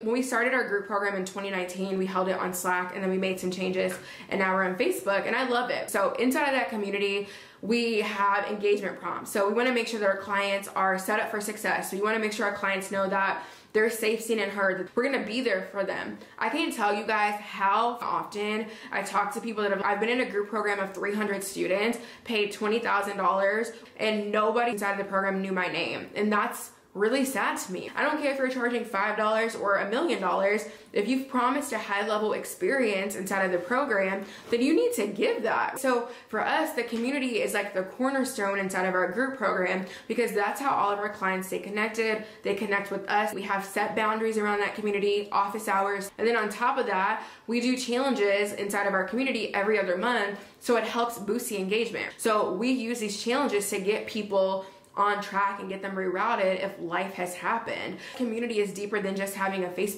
When we started our group program in 2019, we held it on Slack and then we made some changes and now we're on Facebook and I love it. So inside of that community, we have engagement prompts. So we want to make sure that our clients are set up for success. So we want to make sure our clients know that they're safe, seen, and heard. That we're gonna be there for them. I can't tell you guys how often I talk to people that have. I've been in a group program of 300 students, paid $20,000, and nobody inside of the program knew my name, and that's really sad to me. I don't care if you're charging $5 or a million dollars. If you've promised a high level experience inside of the program, then you need to give that. So for us, the community is like the cornerstone inside of our group program because that's how all of our clients stay connected. They connect with us. We have set boundaries around that community, office hours. And then on top of that, we do challenges inside of our community every other month. So it helps boost the engagement. So we use these challenges to get people on track and get them rerouted if life has happened. Community is deeper than just having a Facebook